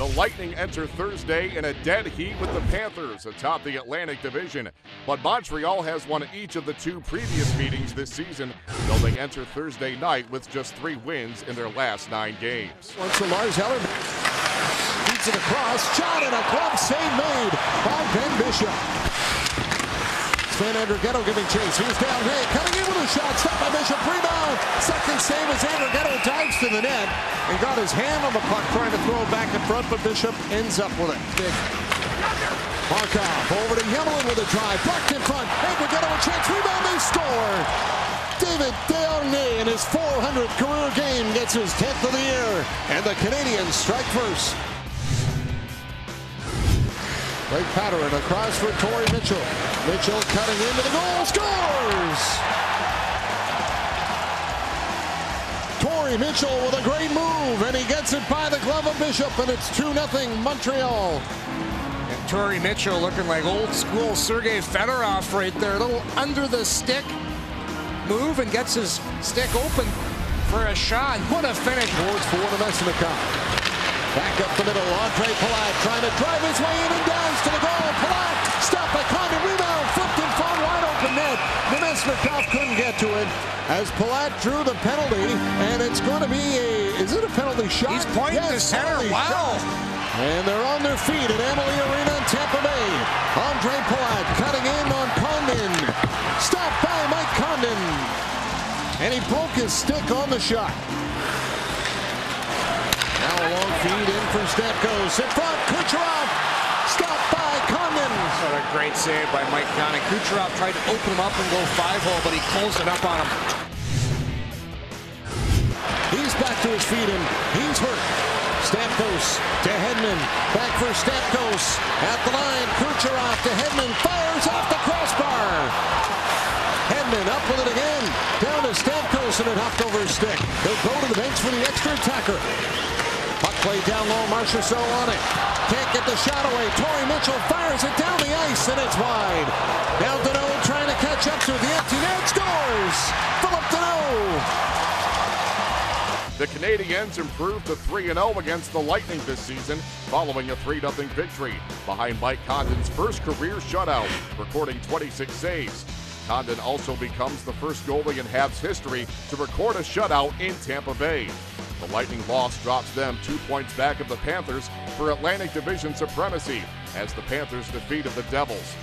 The Lightning enter Thursday in a dead heat with the Panthers atop the Atlantic Division. But Montreal has won each of the two previous meetings this season, though they enter Thursday night with just three wins in their last nine games. Once Lars Eller. Beats it across. Shot and a glove save made by Ben Bishop. Sven Andrighetto giving chase. He's down. Hey, coming in with a shot. Stop by Bishop. Rebound. Second save as Andrighetto dives to the net and got his hand on the puck trying to throw it back in front, but Bishop ends up with it. Big. Markov over to Emelin with a drive. Blocked in front. Andrighetto a chance. Rebound. They score. David Desharnais in his 400th career game gets his 10th of the year. And the Canadiens strike first. Blake Patterson across for Torrey Mitchell. Mitchell cutting into the goal, scores! Torrey Mitchell with a great move, and he gets it by the glove of Bishop, and it's 2-0 Montreal. And Torrey Mitchell looking like old school Sergei Fedorov right there. A little under the stick move and gets his stick open for a shot. What a finish. Towards for Namestnikov. Back up the middle, Ondrej Palat trying to drive his way in and dives to the goal. Palat stopped by Condon, rebound, flipped in front, wide open net. Namestnikov couldn't get to it as Palat drew the penalty, and it's going to be a, is it a penalty shot? He's pointing yes, to center, wow. Shot. And they're on their feet at Amalie Arena in Tampa Bay. Ondrej Palat cutting in on Condon. Stopped by Mike Condon. And he broke his stick on the shot. Now a long feed in from Stamkos. In front, Kucherov. Stopped by Condon. What a great save by Mike Condon. Kucherov tried to open him up and go five-hole, but he closed it up on him. He's back to his feet and he's hurt. Stamkos to Hedman. Back for Stamkos. At the line, Kucherov to Hedman. Fires off the crossbar. Hedman up with it again. Down to Stamkos and it hopped over his stick. They'll go to the bench for the extra attacker. Played down low. Marchessault on it. Can't get the shot away. Torrey Mitchell fires it down the ice and it's wide. Now Danault trying to catch up to the empty net. Scores! Phillip Danault! The Canadiens improved to 3-0 against the Lightning this season following a 3-0 victory behind Mike Condon's first career shutout, recording 26 saves. Condon also becomes the first goalie in Habs history to record a shutout in Tampa Bay. The Lightning loss drops them two points back of the Panthers for Atlantic Division supremacy as the Panthers defeated the Devils.